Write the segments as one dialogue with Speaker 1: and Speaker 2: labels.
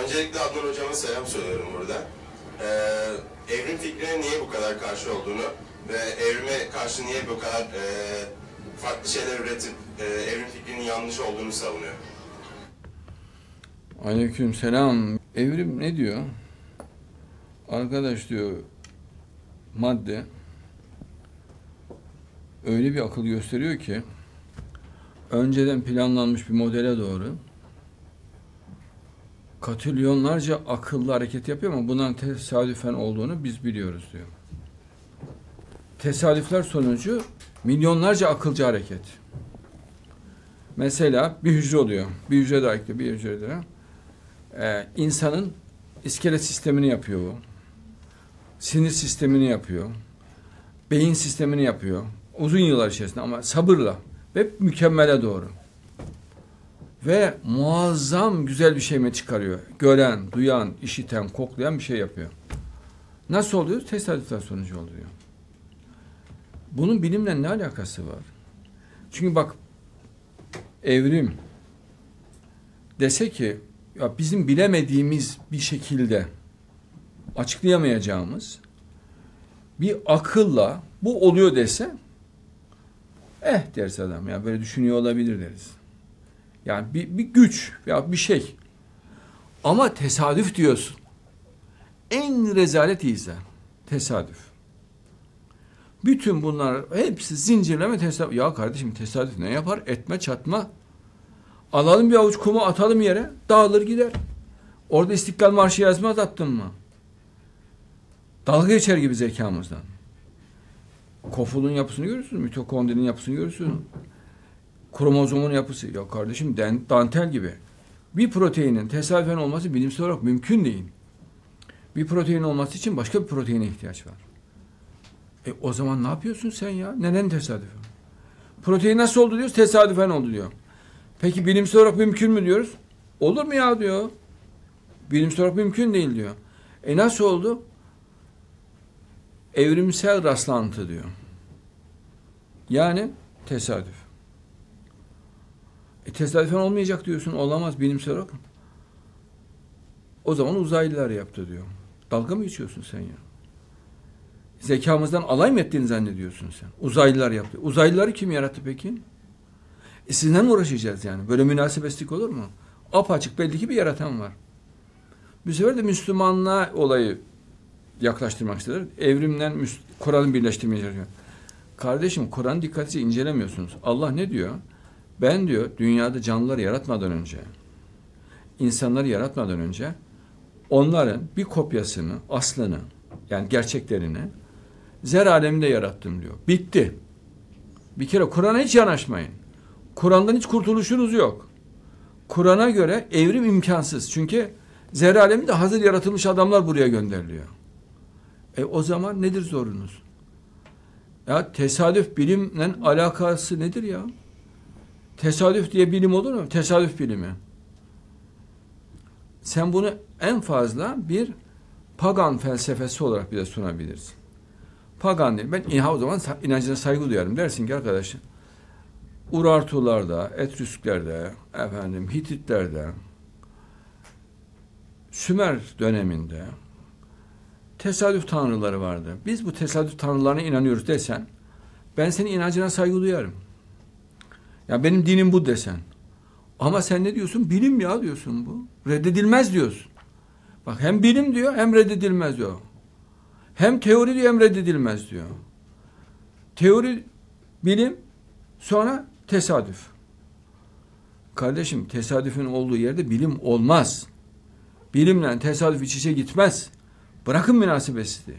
Speaker 1: Öncelikle Adnan Hocama selam söylüyorum burada. Ee, evrim fikrine niye bu kadar karşı olduğunu ve evrime karşı niye bu kadar e, farklı şeyler üretip e, evrim fikrinin yanlış olduğunu savunuyor.
Speaker 2: Aleyküm selam. Evrim ne diyor? Arkadaş diyor madde öyle bir akıl gösteriyor ki önceden planlanmış bir modele doğru katrilyonlarca akıllı hareket yapıyor ama bundan tesadüfen olduğunu biz biliyoruz diyor. Tesadüfler sonucu milyonlarca akılcı hareket. Mesela bir hücre oluyor. Bir hücre daha ekliyor, bir hücre daha. Ee, insanın iskelet sistemini yapıyor bu. Sinir sistemini yapıyor. Beyin sistemini yapıyor. Uzun yıllar içerisinde ama sabırla ve mükemmele doğru. Ve muazzam güzel bir şey mi çıkarıyor? Gören, duyan, işiten, koklayan bir şey yapıyor. Nasıl oluyor? Tesadüfler sonucu oluyor. Bunun bilimle ne alakası var? Çünkü bak evrim dese ki ya bizim bilemediğimiz bir şekilde açıklayamayacağımız bir akılla bu oluyor dese eh deriz adam ya böyle düşünüyor olabilir deriz. Yani bir, bir güç ya bir şey. Ama tesadüf diyorsun. En rezalet izah. Tesadüf. Bütün bunlar hepsi zincirleme tesadüf. Ya kardeşim tesadüf ne yapar? Etme çatma. Alalım bir avuç kumu atalım yere. Dağılır gider. Orada İstiklal Marşı yazmaz attın mı? Dalga geçer gibi zekamızdan. Kofulun yapısını görürsün. Mitokondrinin yapısını görürsün. Kromozomun yapısı. Ya kardeşim dantel gibi. Bir proteinin tesadüfen olması bilimsel olarak mümkün değil. Bir protein olması için başka bir proteine ihtiyaç var. E o zaman ne yapıyorsun sen ya? Neden tesadüfen? Protein nasıl oldu diyoruz? Tesadüfen oldu diyor. Peki bilimsel olarak mümkün mü diyoruz? Olur mu ya diyor. Bilimsel olarak mümkün değil diyor. E nasıl oldu? Evrimsel rastlantı diyor. Yani tesadüf. E tesadüfen olmayacak diyorsun. Olamaz bilimsel olarak. O zaman uzaylılar yaptı diyor. Dalga mı geçiyorsun sen ya? Zekamızdan alay mı ettiğini zannediyorsun sen? Uzaylılar yaptı. Uzaylıları kim yarattı peki? E sizden uğraşacağız yani? Böyle münasebetlik olur mu? Apaçık belli ki bir yaratan var. Bu sefer de Müslümanlığa olayı yaklaştırmak istiyorlar. Evrimden Kur'an'ı birleştirmeye çalışıyor. Kardeşim Kur'an dikkatlice incelemiyorsunuz. Allah ne diyor? Ben diyor dünyada canlıları yaratmadan önce, insanları yaratmadan önce onların bir kopyasını, aslını yani gerçeklerini zer aleminde yarattım diyor. Bitti. Bir kere Kur'an'a hiç yanaşmayın. Kur'an'dan hiç kurtuluşunuz yok. Kur'an'a göre evrim imkansız. Çünkü zer aleminde hazır yaratılmış adamlar buraya gönderiliyor. E o zaman nedir zorunuz? Ya tesadüf bilimle alakası nedir ya? Tesadüf diye bilim olur mu? Tesadüf bilimi. Sen bunu en fazla bir pagan felsefesi olarak bize sunabilirsin. Pagan değil. Ben ha, o zaman inancına saygı duyarım. Dersin ki arkadaşım Urartularda, Etrüsklerde, efendim Hititlerde, Sümer döneminde tesadüf tanrıları vardı. Biz bu tesadüf tanrılarına inanıyoruz desen ben senin inancına saygı duyarım. Ya benim dinim bu desen. Ama sen ne diyorsun? Bilim ya diyorsun bu. Reddedilmez diyorsun. Bak hem bilim diyor hem reddedilmez diyor. Hem teori diyor hem reddedilmez diyor. Teori, bilim, sonra tesadüf. Kardeşim tesadüfün olduğu yerde bilim olmaz. Bilimle tesadüf iç içe gitmez. Bırakın münasebeti.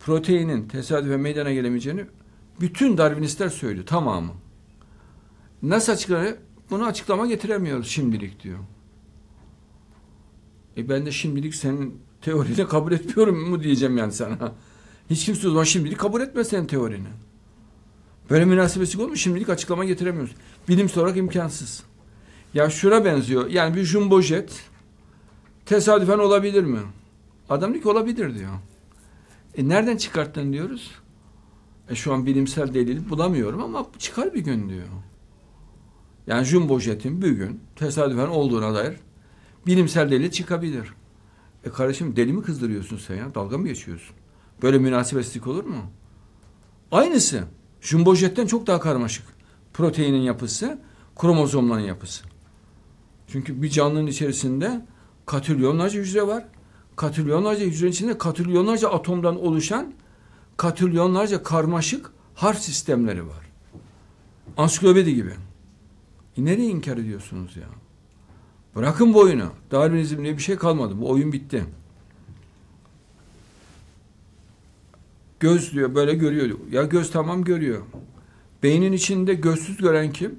Speaker 2: Proteinin tesadüfe meydana gelemeyeceğini bütün Darwinistler söylüyor tamamı. Nasıl açıklanıyor? Bunu açıklama getiremiyoruz şimdilik diyor. E ben de şimdilik senin teorini kabul etmiyorum mu diyeceğim yani sana. Hiç kimse o zaman şimdilik kabul etmez senin teorini. Böyle münasebetlik olur? Şimdilik açıklama getiremiyoruz. Bilimsel olarak imkansız. Ya şuna benziyor. Yani bir jumbo jet tesadüfen olabilir mi? Adam diyor ki olabilir diyor. E nereden çıkarttın diyoruz? E şu an bilimsel delil bulamıyorum ama çıkar bir gün diyor. Yani jumbo jetin bir gün tesadüfen olduğuna dair Bilimsel delil çıkabilir. E kardeşim deli mi kızdırıyorsun sen ya? Dalga mı geçiyorsun? Böyle münasebetsizlik olur mu? Aynısı. Jumbo jetten çok daha karmaşık. Proteinin yapısı, kromozomların yapısı. Çünkü bir canlının içerisinde katrilyonlarca hücre var. Katrilyonlarca hücrenin içinde katrilyonlarca atomdan oluşan katrilyonlarca karmaşık harf sistemleri var. Ansiklopedi gibi. E nereye inkar ediyorsunuz ya? Bırakın bu oyunu. Darwinizm diye bir şey kalmadı. Bu oyun bitti. Göz diyor böyle görüyor. Ya göz tamam görüyor. Beynin içinde gözsüz gören kim?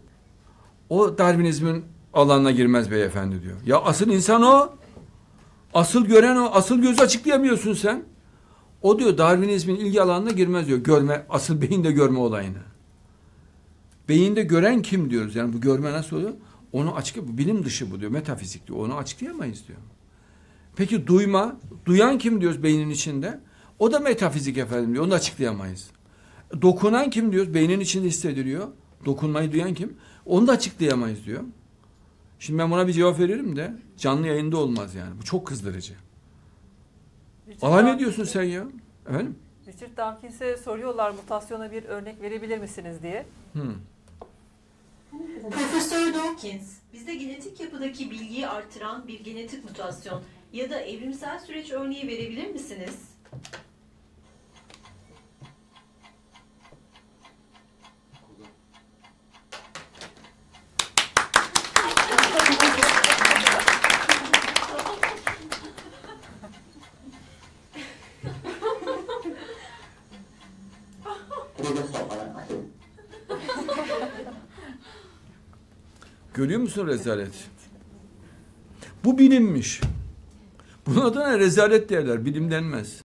Speaker 2: O Darwinizmin alanına girmez beyefendi diyor. Ya asıl insan o. Asıl gören o. Asıl gözü açıklayamıyorsun sen. O diyor Darwinizmin ilgi alanına girmez diyor. Görme, asıl beyinde görme olayını. Beyinde gören kim diyoruz. Yani bu görme nasıl oluyor? Onu açık bilim dışı bu diyor. Metafizik diyor. Onu açıklayamayız diyor. Peki duyma, duyan kim diyoruz beynin içinde? O da metafizik efendim diyor. Onu açıklayamayız. Dokunan kim diyoruz? Beynin içinde hissediliyor. Dokunmayı duyan kim? Onu da açıklayamayız diyor. Şimdi ben buna bir cevap veririm de canlı yayında olmaz yani. Bu çok kızdırıcı. Alay ne diyorsun sen ya? Efendim?
Speaker 3: Richard Dawkins'e soruyorlar mutasyona bir örnek verebilir misiniz diye.
Speaker 2: Hı.
Speaker 4: Profesör Dawkins, bizde genetik yapıdaki bilgiyi artıran bir genetik mutasyon ya da evrimsel süreç örneği verebilir misiniz?
Speaker 2: Görüyor musun rezalet? Bu bilimmiş. Bunun adına rezalet derler, bilim denmez.